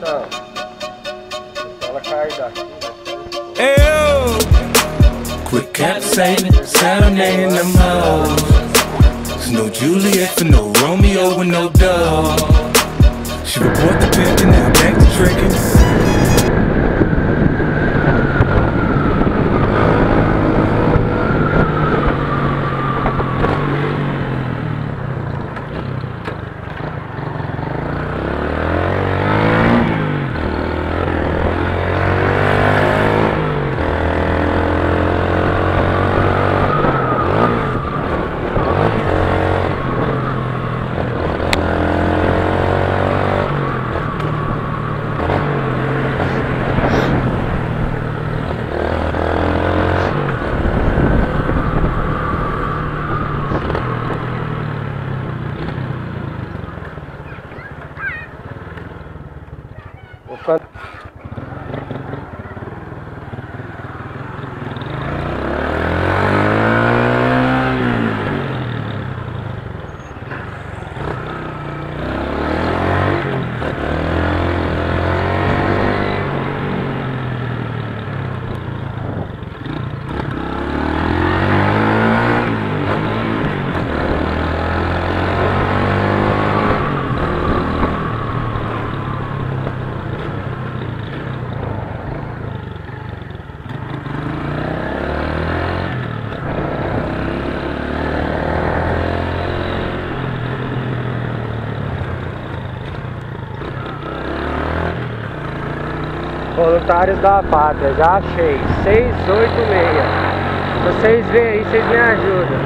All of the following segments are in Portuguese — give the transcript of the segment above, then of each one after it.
Não. Fala cardápio. Eu. Quit capsating, serenading the most. No Juliet for no Romeo with no Doe. She report the pimp and now back to tricking. But Voluntários da Pátria, já achei. 686. Vocês veem aí, vocês me ajudam.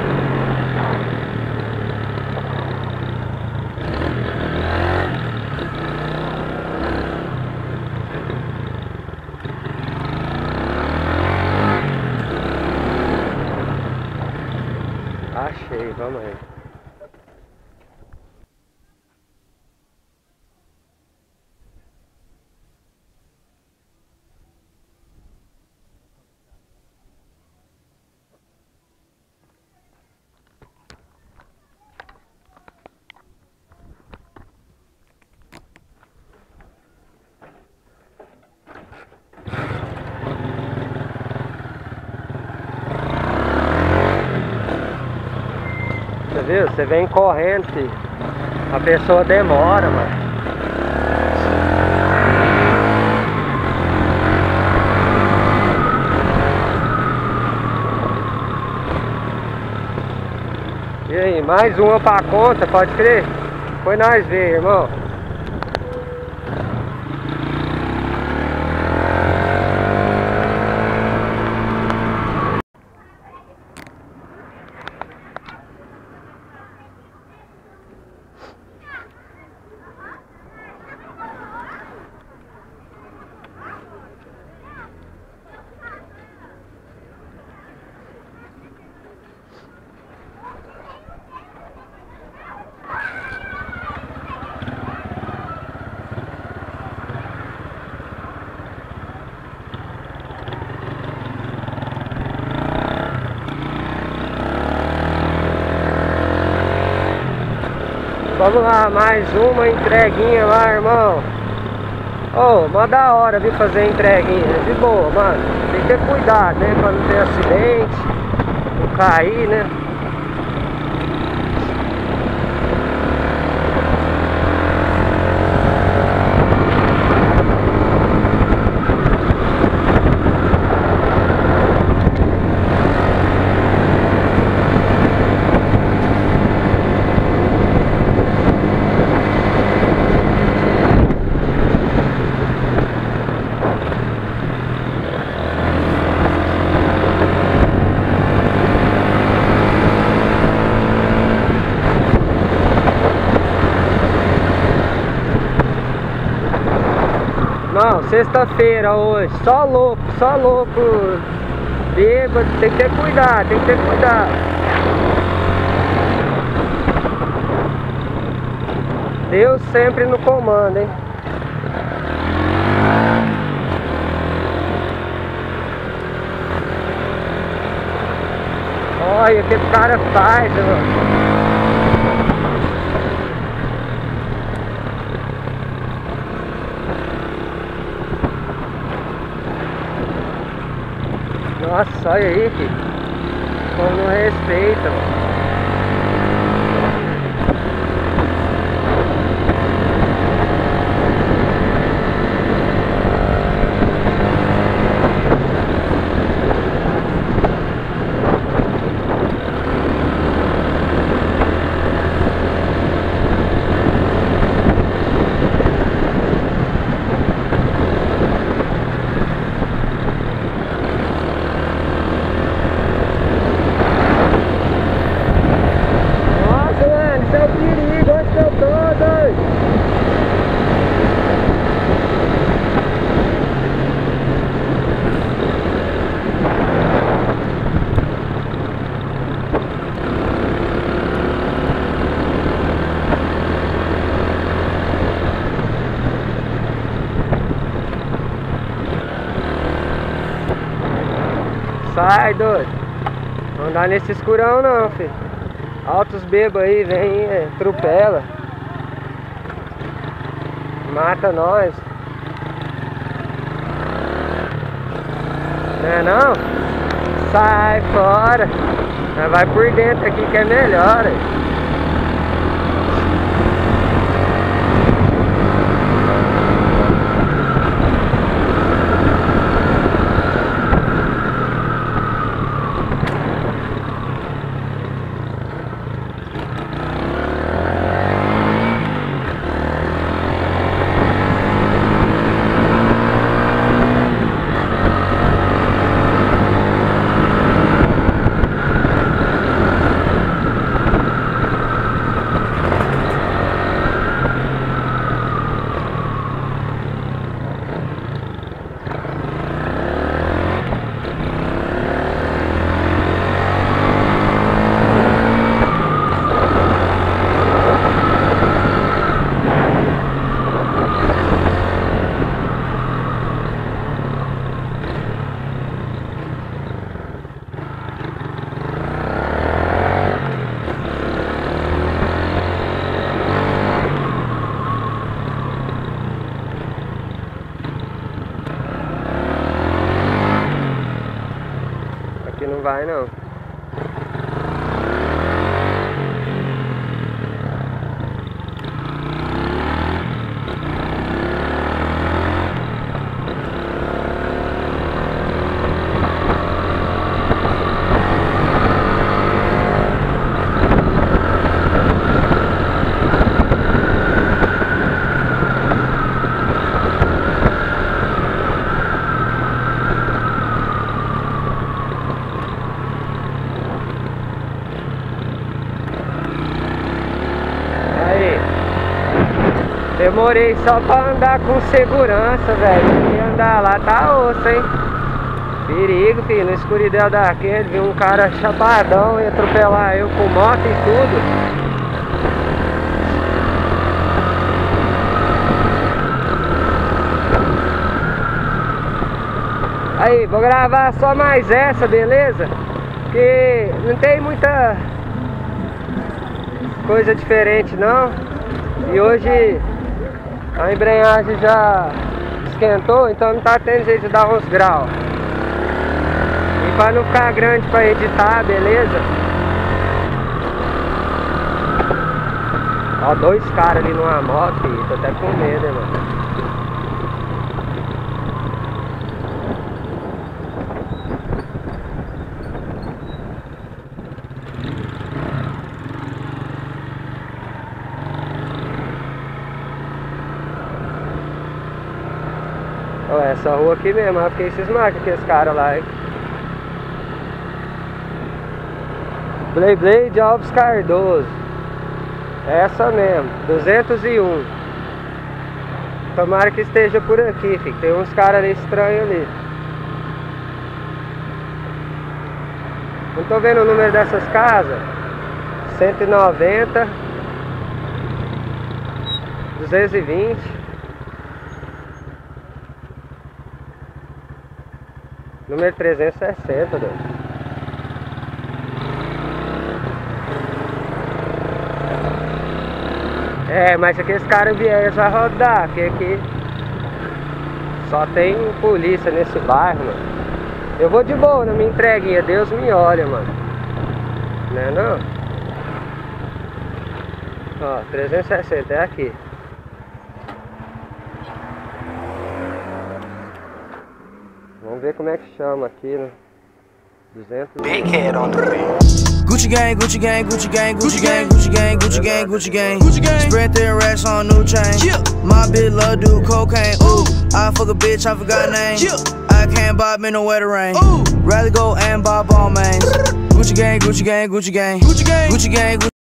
Achei, vamos aí. Você viu? Você vem correndo, filho. A pessoa demora, mano. E aí, mais uma pra conta, pode crer? Foi nós ver, irmão. Vamos lá, mais uma entreguinha lá, irmão. Ô, oh, mó da hora vir fazer entreguinha. De boa, mano. Tem que ter cuidado, né? Pra não ter acidente, não cair, né? Não, sexta-feira hoje, só louco, só louco, bêbado, tem que ter cuidado, tem que ter cuidado. Deus sempre no comando, hein? Olha o que o cara faz, mano. Olha aí, filho. Como não respeita, Sai, doido. Não andar nesse escurão não, filho. Altos bebos aí, vem, é, atropela. Mata nós. Não é não? Sai fora. Vai por dentro aqui que é melhor. Hein? Demorei só pra andar com segurança, velho. E andar lá tá osso, hein? Perigo, filho. Na escuridão daquele, vi um cara chapadão e atropelar eu com moto e tudo. Aí, vou gravar só mais essa, beleza? Porque não tem muita coisa diferente não. E hoje a embreagem já esquentou, então não tá tendo jeito de dar uns graus. E para não ficar grande para editar, beleza? Ó, dois caras ali numa moto, tô até com medo, hein, mano. Olha, essa rua aqui mesmo, eu fiquei cismado com esses caras lá, hein? Blade Blade Alves Cardoso. Essa mesmo, 201. Tomara que esteja por aqui, filho. Tem uns caras ali estranhos ali. Não tô vendo o número dessas casas. 190 220 Número 360, doido. É, mas aqui esse cara vier vai rodar, porque aqui só tem polícia nesse bairro, mano. Eu vou de boa na minha entreguinha, Deus me olha, mano. Né não? Ó, 360, é aqui. Como é que chama aqui, né? 200. Big head on the beat. Gucci gang, Gucci gang, Gucci gang, Gucci gang, Gucci gang, Gucci gang, Gucci gang, Gucci gang. Spread their racks on new chain. My bitch love do cocaine. Ooh, I fuck a bitch, I forgot name. I can't bob me no wetter rain. Rather go and bob all mains. Gucci gang, Gucci gang, Gucci gang, Gucci gang, Gucci gang.